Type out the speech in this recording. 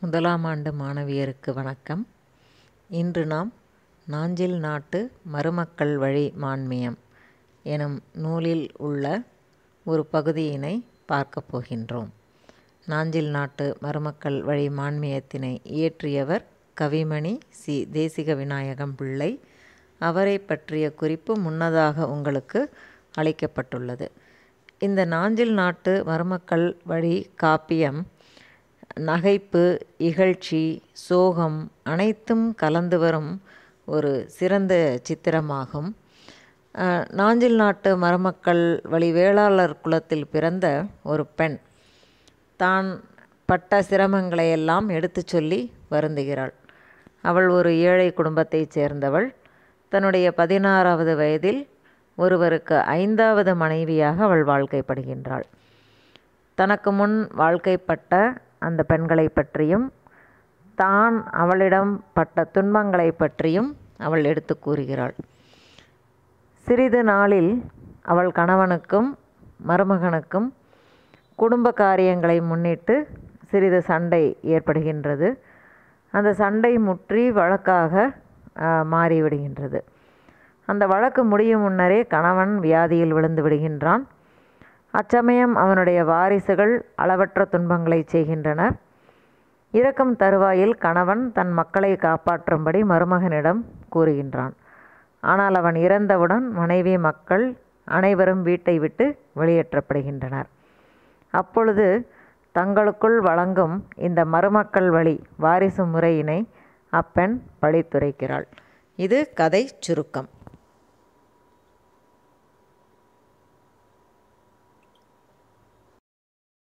முதலாம் ஆண்டு மாணவியருக்கு வணக்கம். இன்று நாம் நாஞ்சில் நாட்டு மருமக்கள் வழி மான்மியம் எனும் நூலில் உள்ள ஒரு பகுதியினை பார்க்கப் போகின்றோம். நாஞ்சில் நாட்டு மருமக்கள் வழி மான்மியத்தினை இயற்றியவர் கவிமணி சி. தேசிக விநாயகம் பிள்ளை. அவரை பற்றிய குறிப்பு முன்னதாக உங்களுக்கு அளிக்கப்பட்டுள்ளது. இந்த நாஞ்சில் நாட்டு மருமக்கள் வழி காப்பியம் நகைப்பு இகழ்ச்சி சோகம் அனைத்தும் கலந்து வரும் ஒரு சிறந்த சித்திரமாகும். நாஞ்சில் நாட்டு மருமக்கள் வழி வேளாளர் குலத்தில் பிறந்த ஒரு பெண். தான் பட்ட சிரமங்களை எல்லாம் எடுத்து சொல்லி வருந்துகிறாள். அவள் ஒரு ஏழை குடும்பத்தைச் சேர்ந்தவள். தன்னுடைய பதினாறாவது வயதில் ஒருவருக்கு ஐந்தாவது மனைவியாக அவள் வாழ்க்கைப்படுகின்றாள். தனக்கு முன் வாழ்க்கைப்பட்ட அந்த பெண்களை பற்றியும் தான் அவளிடம் பட்ட துன்பங்களை பற்றியும் அவள் எடுத்து கூறுகிறாள். சிறிது நாளில் அவள் கணவனுக்கும் மருமகனுக்கும் குடும்ப காரியங்களை முன்னிட்டு சிறிது சண்டை ஏற்படுகின்றது. அந்த சண்டை முற்றி வழக்காக மாறிவிடுகின்றது. அந்த வழக்கு முடியும் முன்னரே கணவன் வியாதியில் விழுந்து விடுகின்றான். அச்சமயம் அவனுடைய வாரிசுகள் அளவற்ற துன்பங்களை செய்கின்றனர். இறக்கும் தருவாயில் கணவன் தன் மக்களை காப்பாற்றும்படி மருமகனிடம் கூறுகின்றான். ஆனால் அவன் இறந்தவுடன் மனைவி மக்கள் அனைவரும் வீட்டை விட்டு வெளியேற்றப்படுகின்றனர். அப்பொழுது தங்களுக்குள் வழங்கும் இந்த மருமக்கள் வழி வாரிசு முறையினை அப்பெண் பழித்துரைக்கிறாள். இது கதை சுருக்கம்.